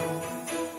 Música